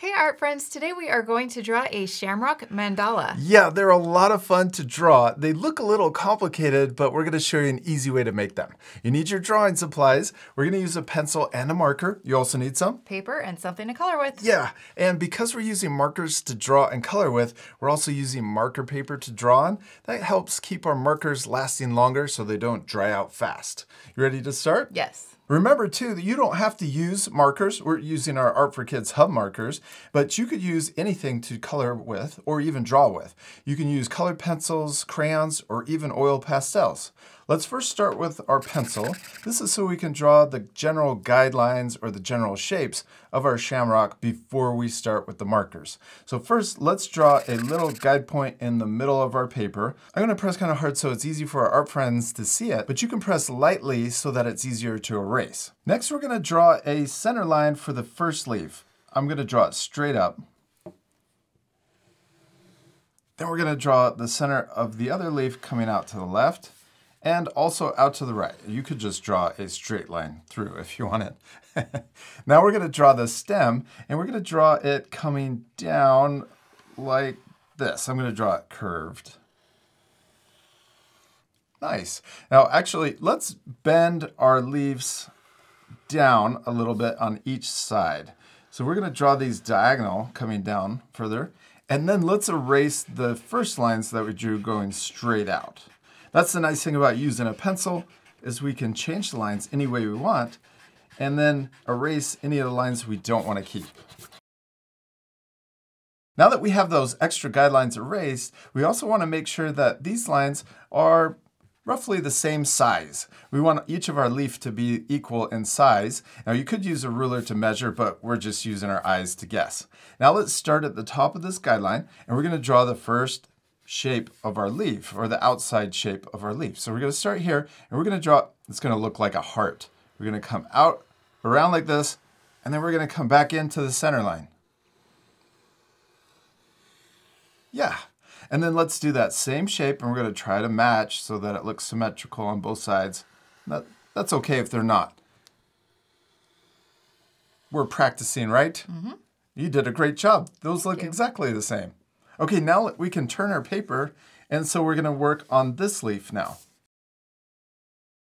Hey art friends, today we are going to draw a shamrock mandala. Yeah, they're a lot of fun to draw. They look a little complicated, but we're gonna show you an easy way to make them. You need your drawing supplies. We're gonna use a pencil and a marker. You also need some paper and something to color with. Yeah, and because we're using markers to draw and color with, we're also using marker paper to draw on. That helps keep our markers lasting longer so they don't dry out fast. You ready to start? Yes. Remember too that you don't have to use markers. We're using our Art for Kids hub markers, but you could use anything to color with or even draw with. You can use colored pencils, crayons, or even oil pastels. Let's first start with our pencil. This is so we can draw the general guidelines or the general shapes of our shamrock before we start with the markers. So first, let's draw a little guide point in the middle of our paper. I'm gonna press kind of hard so it's easy for our art friends to see it, but you can press lightly so that it's easier to erase. Next, we're gonna draw a center line for the first leaf. I'm gonna draw it straight up. Then we're gonna draw the center of the other leaf coming out to the left and also out to the right. You could just draw a straight line through if you want it. now we're gonna draw the stem and we're gonna draw it coming down like this. I'm gonna draw it curved. Nice. Now actually, let's bend our leaves down a little bit on each side. So we're gonna draw these diagonal coming down further, and then let's erase the first lines that we drew going straight out. That's the nice thing about using a pencil is we can change the lines any way we want and then erase any of the lines we don't want to keep. Now that we have those extra guidelines erased, we also want to make sure that these lines are roughly the same size. We want each of our leaf to be equal in size. Now you could use a ruler to measure, but we're just using our eyes to guess. Now let's start at the top of this guideline, and we're going to draw the first shape of our leaf or the outside shape of our leaf. So we're going to start here and we're going to draw, it's going to look like a heart. We're going to come out around like this and then we're going to come back into the center line. Yeah. And then let's do that same shape and we're going to try to match so that it looks symmetrical on both sides. That, that's okay if they're not. We're practicing, right? Mm -hmm. You did a great job. Those look exactly the same. Okay, now we can turn our paper, and so we're gonna work on this leaf now.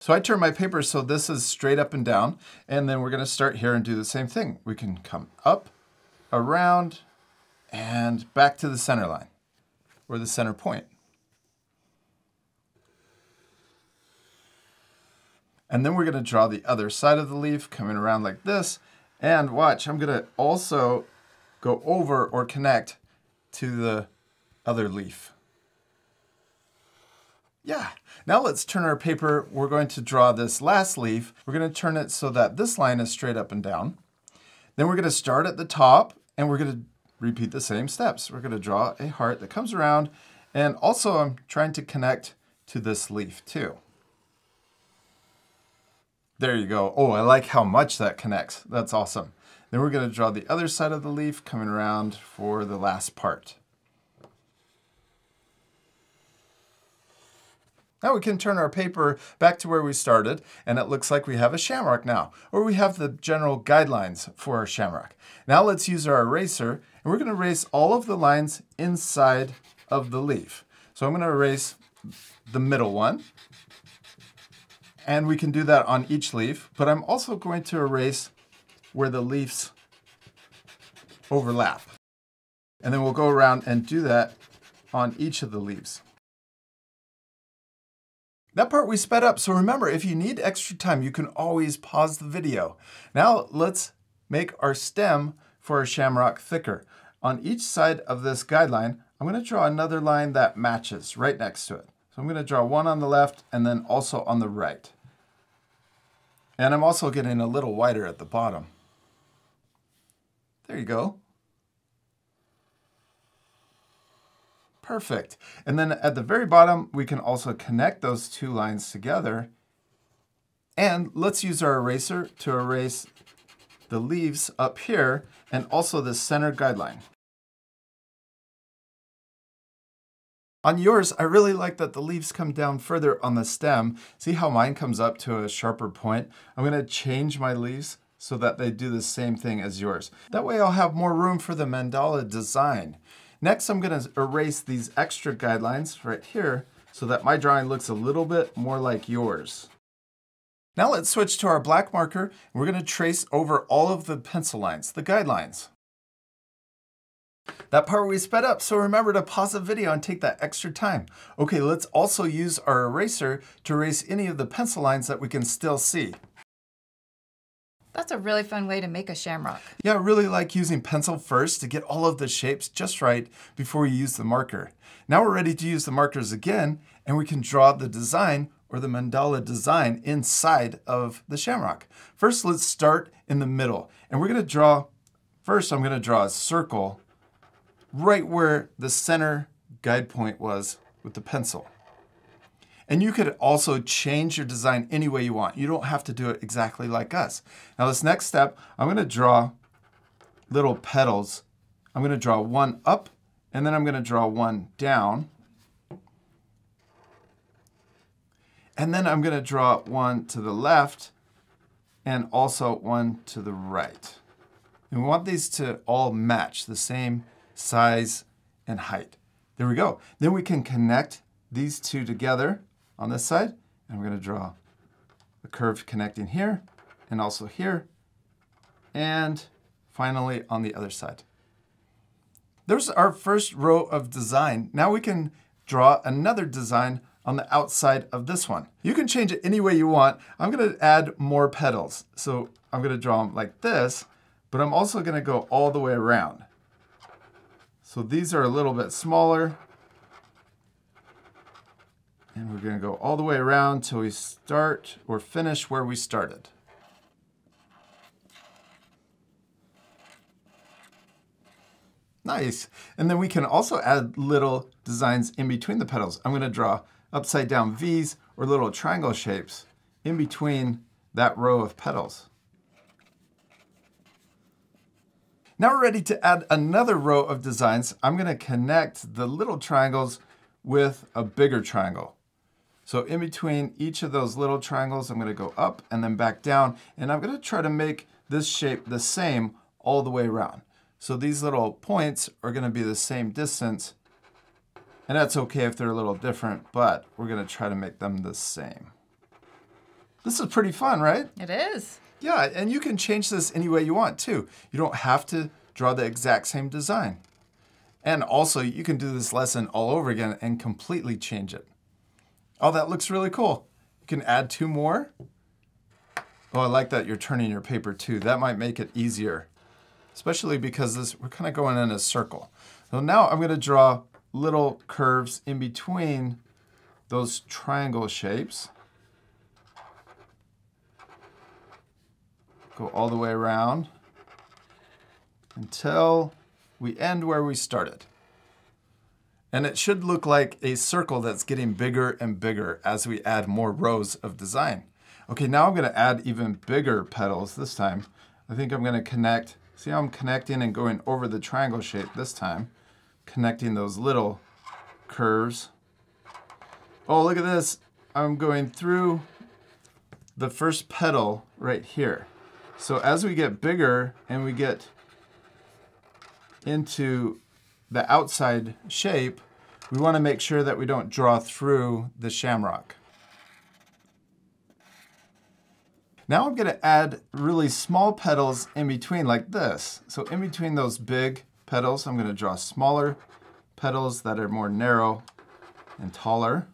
So I turn my paper so this is straight up and down, and then we're gonna start here and do the same thing. We can come up, around, and back to the center line, or the center point. And then we're gonna draw the other side of the leaf, coming around like this, and watch, I'm gonna also go over or connect to the other leaf. Yeah, now let's turn our paper. We're going to draw this last leaf. We're going to turn it so that this line is straight up and down. Then we're going to start at the top and we're going to repeat the same steps. We're going to draw a heart that comes around and also I'm trying to connect to this leaf too. There you go. Oh, I like how much that connects. That's awesome. Then we're going to draw the other side of the leaf coming around for the last part. Now we can turn our paper back to where we started, and it looks like we have a shamrock now, or we have the general guidelines for our shamrock. Now let's use our eraser, and we're going to erase all of the lines inside of the leaf. So I'm going to erase the middle one, and we can do that on each leaf, but I'm also going to erase where the leaves overlap. And then we'll go around and do that on each of the leaves. That part we sped up, so remember, if you need extra time, you can always pause the video. Now let's make our stem for our shamrock thicker. On each side of this guideline, I'm gonna draw another line that matches right next to it. So I'm gonna draw one on the left and then also on the right. And I'm also getting a little wider at the bottom. There you go. Perfect. And then at the very bottom, we can also connect those two lines together. And let's use our eraser to erase the leaves up here and also the center guideline. On yours, I really like that the leaves come down further on the stem. See how mine comes up to a sharper point? I'm gonna change my leaves so that they do the same thing as yours. That way I'll have more room for the mandala design. Next, I'm gonna erase these extra guidelines right here so that my drawing looks a little bit more like yours. Now let's switch to our black marker. We're gonna trace over all of the pencil lines, the guidelines. That part we sped up, so remember to pause the video and take that extra time. Okay, let's also use our eraser to erase any of the pencil lines that we can still see. That's a really fun way to make a shamrock. Yeah, I really like using pencil first to get all of the shapes just right before we use the marker. Now we're ready to use the markers again, and we can draw the design or the mandala design inside of the shamrock. First, let's start in the middle. And we're gonna draw, first I'm gonna draw a circle right where the center guide point was with the pencil. And you could also change your design any way you want. You don't have to do it exactly like us. Now this next step, I'm gonna draw little petals. I'm gonna draw one up and then I'm gonna draw one down. And then I'm gonna draw one to the left and also one to the right. And we want these to all match the same size and height. There we go. Then we can connect these two together on this side, and we're going to draw a curve connecting here and also here, and finally on the other side. There's our first row of design. Now we can draw another design on the outside of this one. You can change it any way you want. I'm gonna add more petals. So I'm gonna draw them like this, but I'm also gonna go all the way around. So these are a little bit smaller. And we're going to go all the way around till we start or finish where we started. Nice. And then we can also add little designs in between the petals. I'm going to draw upside down V's or little triangle shapes in between that row of petals. Now we're ready to add another row of designs. I'm going to connect the little triangles with a bigger triangle. So in between each of those little triangles, I'm gonna go up and then back down, and I'm gonna try to make this shape the same all the way around. So these little points are gonna be the same distance, and that's okay if they're a little different, but we're gonna try to make them the same. This is pretty fun, right? It is. Yeah, and you can change this any way you want too. You don't have to draw the exact same design. And also, you can do this lesson all over again and completely change it. Oh, that looks really cool. You can add two more. Oh, I like that you're turning your paper too. That might make it easier, especially because this we're kind of going in a circle. So now I'm going to draw little curves in between those triangle shapes. Go all the way around until we end where we started. And it should look like a circle that's getting bigger and bigger as we add more rows of design. Okay, now I'm gonna add even bigger petals this time. I think I'm gonna connect, see how I'm connecting and going over the triangle shape this time, connecting those little curves. Oh, look at this. I'm going through the first petal right here. So as we get bigger and we get into the outside shape, we want to make sure that we don't draw through the shamrock. Now I'm going to add really small petals in between like this. So in between those big petals, I'm going to draw smaller petals that are more narrow and taller.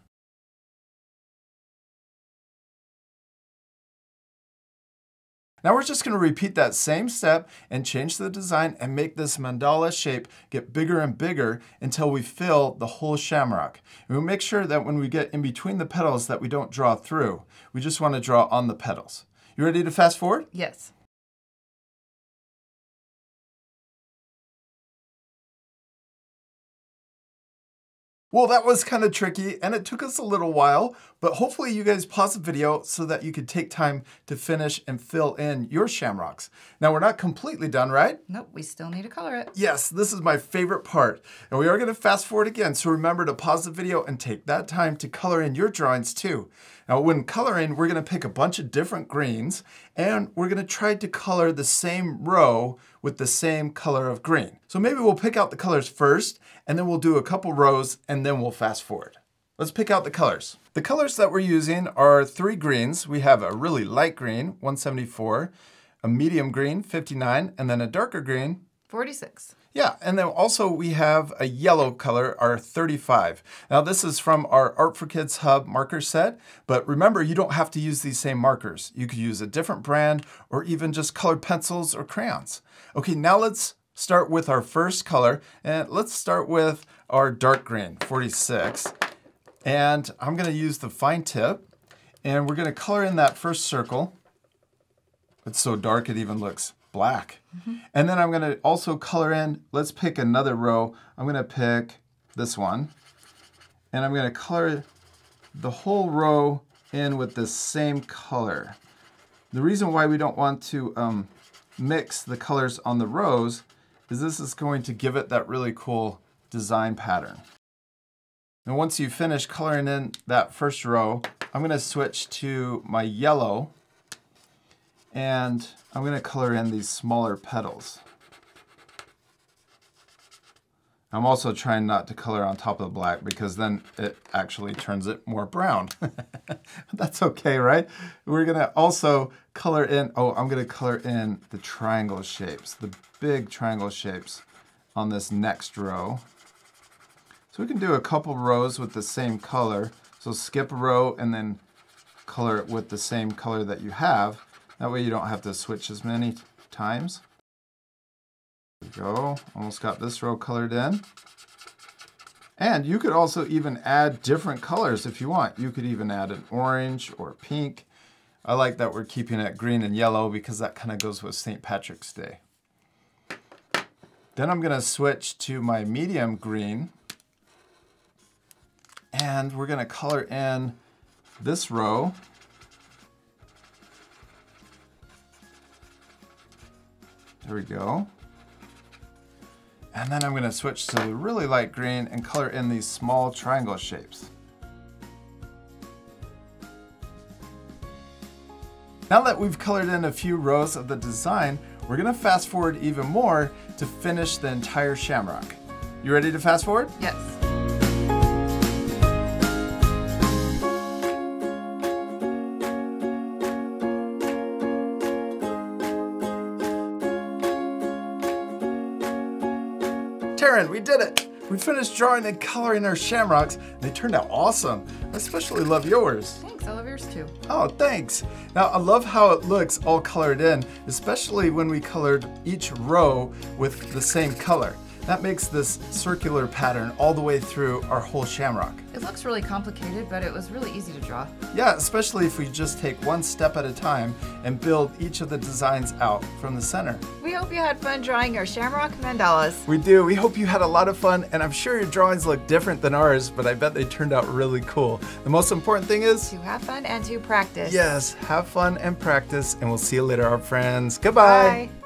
Now we're just going to repeat that same step and change the design and make this mandala shape get bigger and bigger until we fill the whole shamrock. And we'll make sure that when we get in between the petals that we don't draw through. We just want to draw on the petals. You ready to fast forward? Yes. Well, that was kind of tricky and it took us a little while, but hopefully you guys pause the video so that you could take time to finish and fill in your shamrocks. Now we're not completely done, right? Nope, we still need to color it. Yes, this is my favorite part. And we are gonna fast forward again, so remember to pause the video and take that time to color in your drawings too. Now when coloring, we're gonna pick a bunch of different greens and we're gonna try to color the same row with the same color of green. So maybe we'll pick out the colors first, and then we'll do a couple rows, and then we'll fast forward. Let's pick out the colors. The colors that we're using are three greens. We have a really light green, 174, a medium green, 59, and then a darker green, 46. Yeah, and then also we have a yellow color, our 35. Now this is from our Art for Kids Hub marker set, but remember you don't have to use these same markers. You could use a different brand or even just colored pencils or crayons. Okay, now let's start with our first color, and let's start with our dark green, 46. And I'm gonna use the fine tip, and we're gonna color in that first circle. It's so dark it even looks black. Mm -hmm. And then I'm gonna also color in, let's pick another row. I'm gonna pick this one. And I'm gonna color the whole row in with the same color. The reason why we don't want to um, mix the colors on the rows is this is going to give it that really cool design pattern. And once you finish coloring in that first row, I'm gonna switch to my yellow and I'm going to color in these smaller petals. I'm also trying not to color on top of the black because then it actually turns it more brown. That's okay, right? We're gonna also color in, oh, I'm gonna color in the triangle shapes, the big triangle shapes on this next row. So we can do a couple rows with the same color. So skip a row and then color it with the same color that you have. That way you don't have to switch as many times. There we go, almost got this row colored in. And you could also even add different colors if you want. You could even add an orange or pink. I like that we're keeping it green and yellow because that kind of goes with St. Patrick's Day. Then I'm going to switch to my medium green. And we're going to color in this row There we go. And then I'm gonna switch to the really light green and color in these small triangle shapes. Now that we've colored in a few rows of the design, we're gonna fast forward even more to finish the entire shamrock. You ready to fast forward? Yes. Taryn, we did it! We finished drawing and coloring our shamrocks. And they turned out awesome. I especially love yours. Thanks, I love yours too. Oh, thanks. Now, I love how it looks all colored in, especially when we colored each row with the same color. That makes this circular pattern all the way through our whole shamrock. It looks really complicated, but it was really easy to draw. Yeah, especially if we just take one step at a time and build each of the designs out from the center. We hope you had fun drawing our shamrock mandalas. We do. We hope you had a lot of fun, and I'm sure your drawings look different than ours, but I bet they turned out really cool. The most important thing is to have fun and to practice. Yes, have fun and practice, and we'll see you later, our friends. Goodbye. Bye.